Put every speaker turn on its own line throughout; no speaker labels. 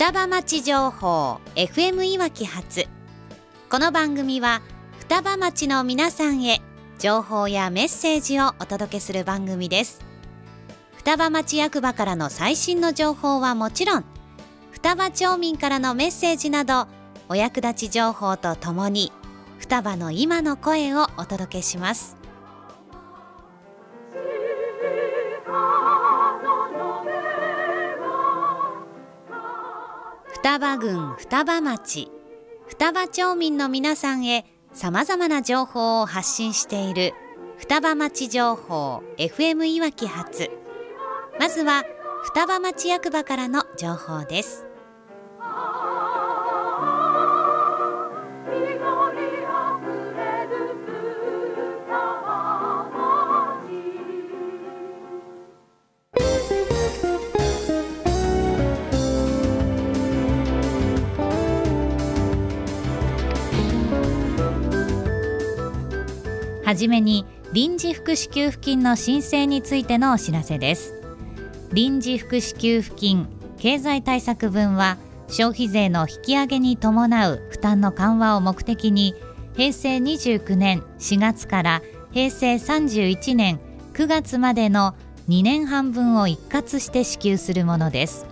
双葉町情報 FM いわき発。この番組は双葉町の皆さんへ情報やメッセージをお届けする番組です。双葉町役場からの最新の情報はもちろん双葉町民からのメッセージなどお役立ち情報とともに双葉の今の声をお届けします。双葉郡双葉町。双葉町民の皆さんへさまざまな情報を発信している双葉町情報 FM いわき発。まずは双葉町役場からの情報です。
はじめに臨時福祉給付金の申請についてのお知らせです。臨時福祉給付金経済対策分は消費税の引き上げに伴う負担の緩和を目的に平成29年4月から平成31年9月までの2年半分を一括して支給するものです。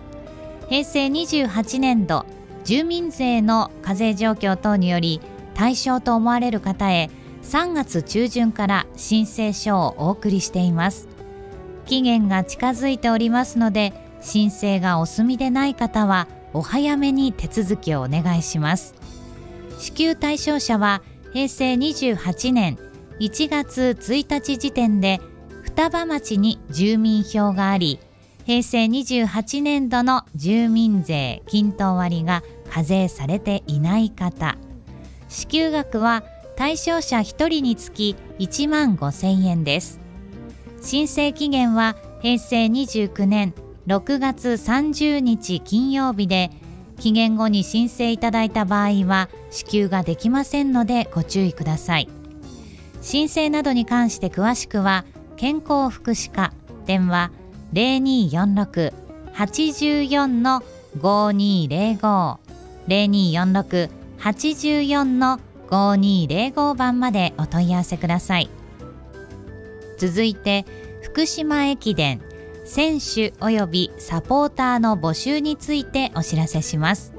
平成28年度住民税の課税状況等により対象と思われる方へ3月中旬から申請書をお送りしています。期限が近づいておりますので申請がお済みでない方はお早めに手続きをお願いします。支給対象者は平成28年1月1日時点で双葉町に住民票があり平成28年度の住民税均等割が課税されていない方。支給額は対象者1人につき1万5000円です。申請期限は平成29年6月30日金曜日で期限後に申請いただいた場合は支給ができませんのでご注意ください。申請などに関して詳しくは健康福祉課電話0246-84 5205 0246-84 5205番までお問い合わせください。続いて福島駅伝選手及びサポーターの募集についてお知らせします。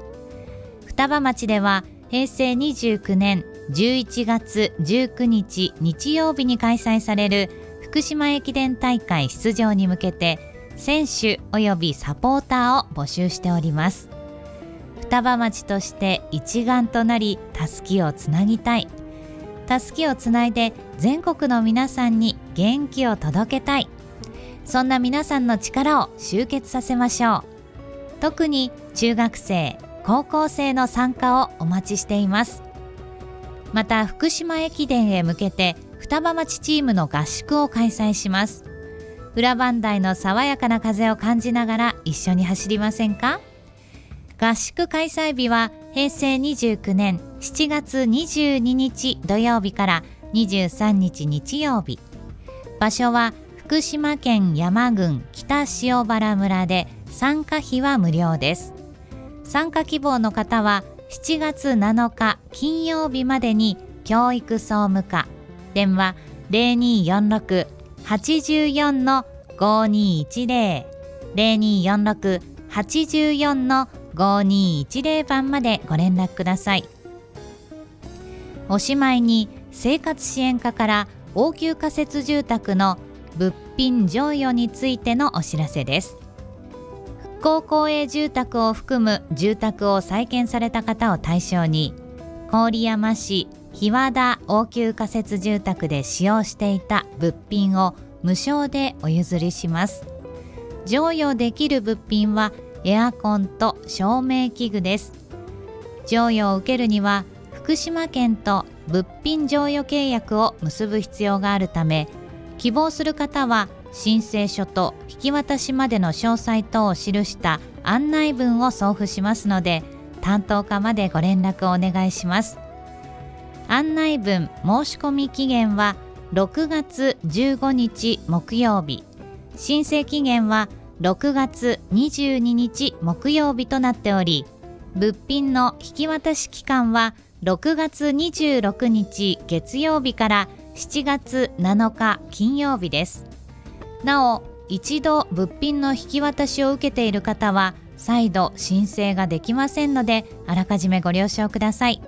双葉町では平成29年11月19日日曜日に開催される福島駅伝大会出場に向けて選手及びサポーターを募集しております。双葉町として一丸となりたすきをつなぎたい。たすきをつないで全国の皆さんに元気を届けたい。そんな皆さんの力を集結させましょう。特に中学生高校生の参加をお待ちしています。また福島駅伝へ向けて双葉町チームの合宿を開催します。裏磐梯の爽やかな風を感じながら一緒に走りませんか？合宿開催日は平成29年7月22日土曜日から23日日曜日。場所は福島県山郡北塩原村で参加費は無料です。参加希望の方は7月7日金曜日までに教育総務課。電話0246-84の5210 0246-84の5210番までご連絡くださいおしまいに生活支援課から応急仮設住宅の物品贈与についてのお知らせです復興公営住宅を含む住宅を再建された方を対象に郡山市日和田応急仮設住宅で使用していた物品を無償でお譲りします贈与できる物品はエアコンと照明器具です。贈与を受けるには福島県と物品贈与契約を結ぶ必要があるため希望する方は申請書と引き渡しまでの詳細等を記した案内文を送付しますので担当課までご連絡をお願いします。案内文申し込み期限は6月15日木曜日。申請期限は6月22日木曜日となっており物品の引き渡し期間は6月26日月曜日から7月7日金曜日です。なお一度物品の引き渡しを受けている方は再度申請ができませんのであらかじめご了承ください。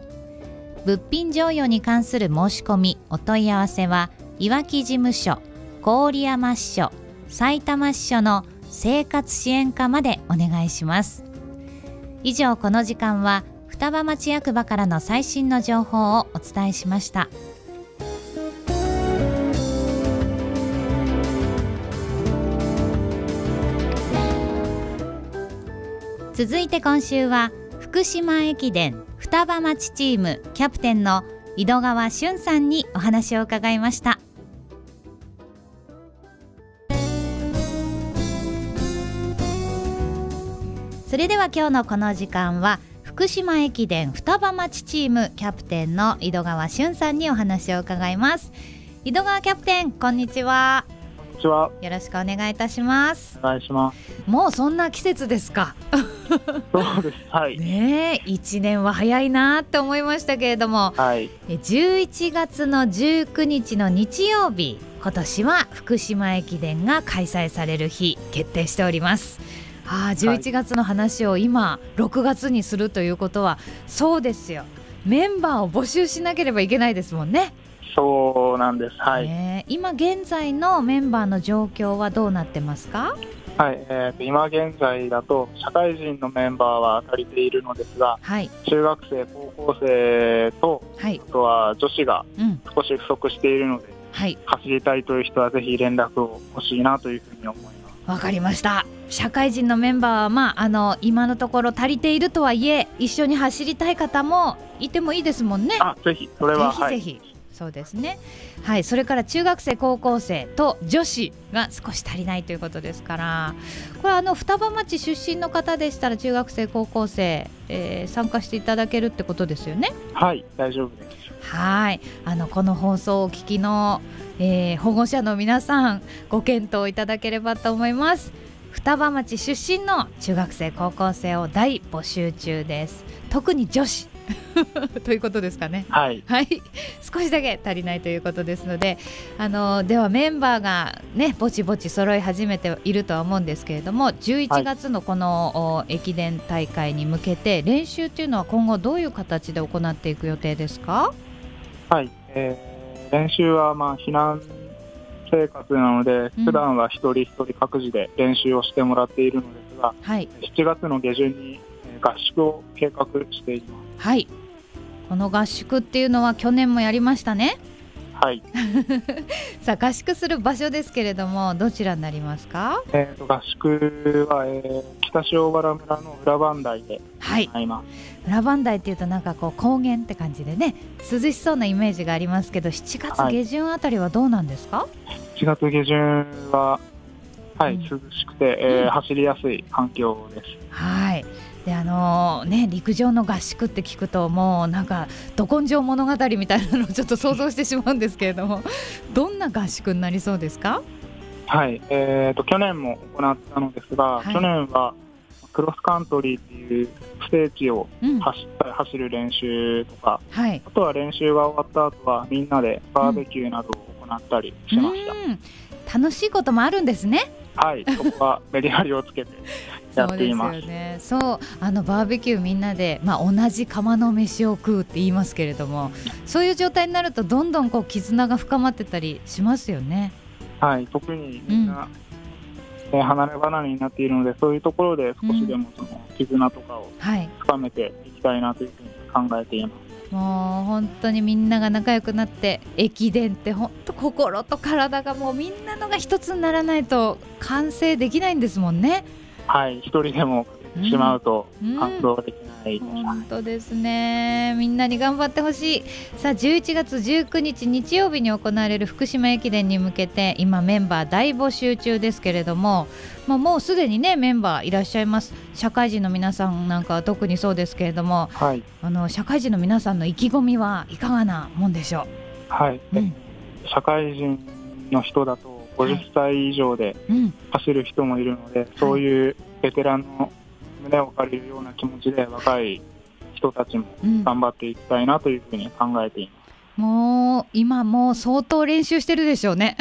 物品譲与に関する申し込みお問い合わせはいわき事務所郡山支所埼玉支所の生活支援課までお願いします。以上この時間は双葉町役場からの最新の情報をお伝えしました。続いて今週は福島駅伝双葉町チームキャプテンの井戸川俊さんにお話を伺いました。それでは今日のこの時間は福島駅伝双葉町チームキャプテンの井戸川俊さんにお話を伺います。井戸川キャプテンこんにちは。
こんにちは。
よろしくお願いいたします。
お願いします。
もうそんな季節ですか。
そうです。はい。
ねえ1年は早いなって思いましたけれども
はい。
え11月の19日の日曜日今年は福島駅伝が開催される日決定しておりますああ11月の話を今6月にするということはそうですよ。メンバーを募集しなければいけないですもんね。
そうなんです。はい、
ねえ。今現在のメンバーの状況はどうなってますか？
はい。えーと今現在だと社会人のメンバーは足りているのですが
はい。
中学生高校生と
はい。
あとは女子が
うん。
少し不足しているので
はい。
走りたいという人はぜひ連絡を欲しいなというふうに思います
わかりました。社会人のメンバーは、まあ、あの今のところ足りているとはいえ一緒に走りたい方もいてもいいですもんね。
あぜひそれは
ぜひぜひ、そうですね。はいそれから中学生高校生と女子が少し足りないということですからこれあの双葉町出身の方でしたら中学生高校生、えー参加していただけるってことですよね？
はい、はい、大丈夫です。
はいあのこの放送をお聞きの、えー保護者の皆さんご検討いただければと思います。双葉町出身の中学生高校生を大募集中です。特に女子 ということですかね。
はい。
はい。少しだけ足りないということですのであのではメンバーがねぼちぼち揃い始めているとは思うんですけれども11月のこの、お駅伝大会に向けて練習っていうのは今後どういう形で行っていく予定ですか？
はい、えー練習はまあ避難生活なので、
うん。
普段は一人一人各自で練習をしてもらっているのですが、
はい。
7月の下旬にえー合宿を計画していま
はい。この合宿っていうのは去年もやりましたね。
す。はい、
さあ合宿する場所ですけれどもどちらになりますか？
えーと合宿は、えー北塩原村の裏磐梯で
はい。裏磐梯っていうとなんかこう高原って感じでね涼しそうなイメージがありますけど7月下旬あたりはどうなんですか、
7月下旬は、はい
うん。
涼しくて、えー
うん。
走りやすい環境です。
はいであのね陸上の合宿って聞くともうなんかど根性物語みたいなのをちょっと想像してしまうんですけれどもどんな合宿になりそうですか？
はい、えーと去年も行ったのですが、
はい。
去年はクロスカントリーっていうステージを
うん。は
走った走る練習とか、
い。
あとは練習が終わった後はみんなでバーベキューなどを行ったりしました。
うん。楽しいこともあるんですね。
はい、そこはメリハリをつけて やっています。
そうねそうあのバーベキューみんなで、まあ、同じ釜の飯を食うって言いますけれどもそういう状態になるとどんどんこう絆が深まってたりしますよね。
はい、特にみんな、えー離れ離れになっているので、そういうところで少しでもその絆とかを
はい
深めていきたいなというふうに考えています。
もう本当にみんなが仲良くなって駅伝って本当心と体がもうみんなのが一つにならないと完成できないんですもんね。
はい、一人でもしまうと
うん。
活動できないです。
本当ですね。みんなに頑張ってほしい。さあ11月19日日曜日に行われる福島駅伝に向けて今メンバー大募集中ですけれども、まあ、もうすでにねメンバーいらっしゃいます。社会人の皆さんなんかは特にそうですけれども
はい、
あの社会人の皆さんの意気込みはいかがなもんでしょ
はい、
う、うん
社会人の人だと50歳以上で
うん。
走る人もいるので、そういうベテランの胸を借りるような気持ちで若い人たちも
うん。
頑張っていきたいなというふうに考えています。
もう今もう相当練習してるでしょうね。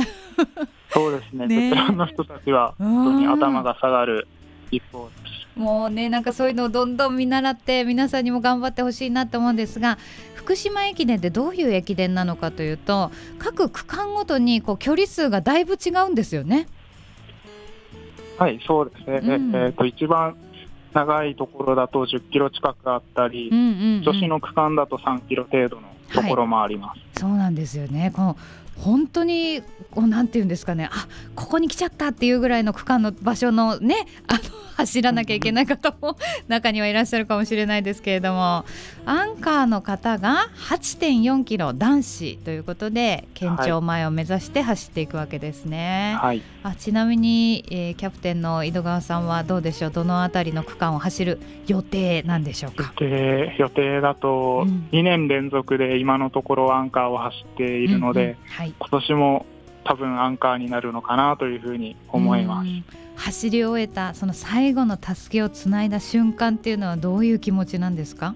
そうですね。
ね
ベテランの人たちは
本
本当に頭が下がる一方で。す。
もうねなんかそういうのをどんどん見習って皆さんにも頑張ってほしいなと思うんですが福島駅伝ってどういう駅伝なのかというと各区間ごとにこう距離数がだいぶ違うんですよね。
はい、そうですね。
うん
えっ、と一番長いところだと10キロ近くあったり、
うんうんうん
女子の区間だと3キロ程度のところもあります。
そうなんですよね。この本当にこうなんていうんですかね。あ、ここに来ちゃったっていうぐらいの区間の場所のね、あの走らなきゃいけない方も中にはいらっしゃるかもしれないですけれども、アンカーの方が8.4キロ男子ということで県庁前を目指して走っていくわけですね。
はい、
あ、ちなみに、えーキャプテンの井戸川さんはどうでしょう？どのあたりの区間を走る予定なんでしょうか？
で予定だと
うん
2年連続で今のところアンカーを走っているので、
うんうんはい。
今年も多分アンカーになるのかなというふうに思います。
うん。走り終えたその最後のたすきをつないだ瞬間っていうのはどういう気持ちなんですか、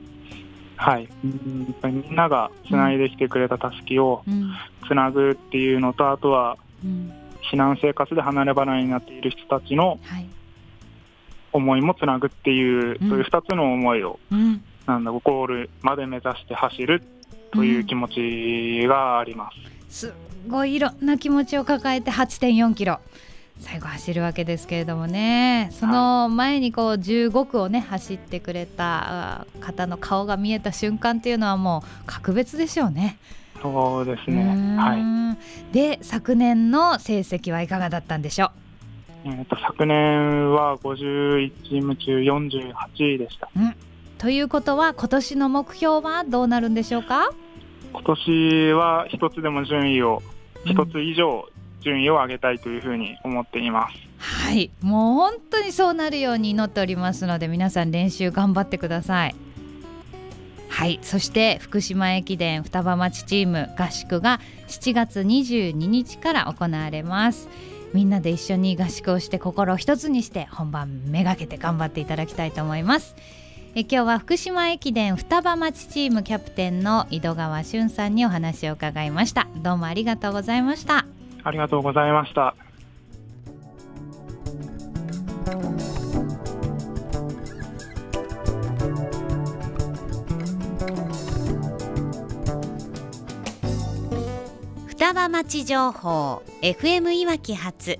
はい、うん。みんながつないできてくれたたすきを
うん。
つなぐっていうのと、あとは
うん。
避難生活で離れ離れになっている人たちの
はい。
思いもつなぐっていう、
うん
そういう2つの思いを
うん、
なんだゴールまで目指して走るという気持ちがあります。
すっごいいろんな気持ちを抱えて8.4キロ最後走るわけですけれどもねその前にこう15区をね走ってくれたあ方の顔が見えた瞬間っていうのはもう格別でしょうね。
そうですね。はい。
で昨年の成績はいかがだったんでしょう？
えーと昨年は51チーム中48位でした。
ということは今年の目標はどうなるんでしょうか？
今年は一つでも順位を一つ以上順位を上げたいというふうに思っています。
はいもう本当にそうなるように祈っておりますので皆さん練習頑張ってください。はいそして福島駅伝双葉町チーム合宿が7月22日から行われます。みんなで一緒に合宿をして心を一つにして本番めがけて頑張っていただきたいと思います。え今日は福島駅伝双葉町チームキャプテンの井戸川俊さんにお話を伺いました。どうもありがとうございました。
ありがとうございました。
双葉町情報 FM いわき発。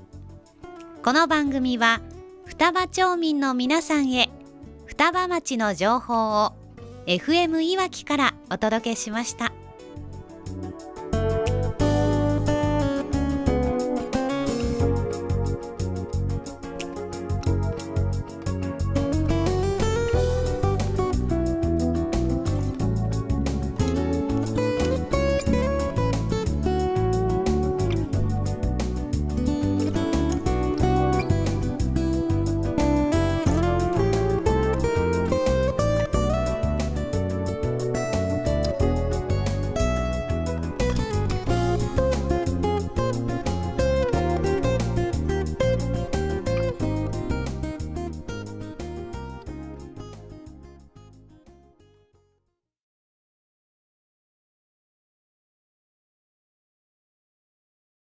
この番組は双葉町民の皆さんへ双葉町の情報を FM いわきからお届けしました。